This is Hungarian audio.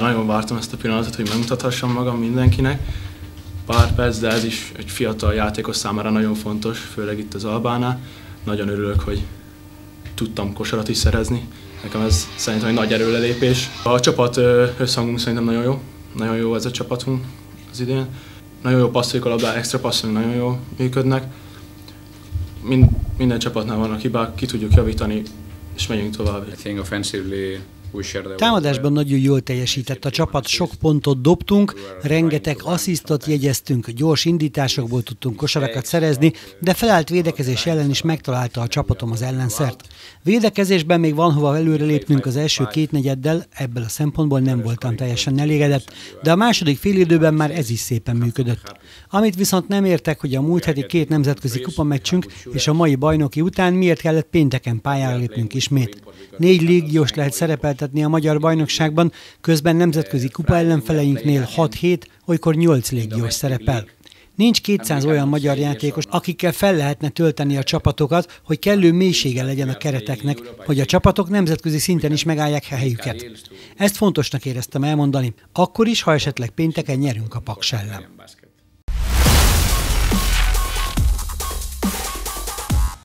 már nagyon vártam ezt a pillanatot, hogy megmutathassam magam mindenkinek. Pár perc, de ez is egy fiatal játékos számára nagyon fontos, főleg itt az Albánál. Nagyon örülök, hogy tudtam kosarat is szerezni. Nekem ez szerintem egy nagy erőlelépés. A csapat összhangunk szerintem nagyon jó. Nagyon jó ez a csapatunk az idén. Nagyon jó passzoljuk a labdát, extra passzolunk nagyon jól működnek. Mind, minden csapatnál vannak hibák, ki tudjuk javítani, és megyünk tovább. I think offensively Támadásban nagyon jól teljesített a csapat, sok pontot dobtunk, rengeteg asszisztot jegyeztünk, gyors indításokból tudtunk kosarakat szerezni, de felállt védekezés ellen is megtalálta a csapatom az ellenszert. Védekezésben még van hova előrelépnünk az első két negyeddel, ebből a szempontból nem voltam teljesen elégedett, de a második félidőben már ez is szépen működött. Amit viszont nem értek, hogy a múlt heti két nemzetközi kupameccsünk és a mai bajnoki után miért kellett pénteken pályára lépnünk ismét. Négy légiós lehet szerepeltetni a magyar bajnokságban, közben nemzetközi kupa ellenfeleinknél 6-7, olykor 8 légiós szerepel. Nincs 200 olyan magyar játékos, akikkel fel lehetne tölteni a csapatokat, hogy kellő mélysége legyen a kereteknek, hogy a csapatok nemzetközi szinten is megállják helyüket. Ezt fontosnak éreztem elmondani, akkor is, ha esetleg pénteken nyerünk a Paks ellen.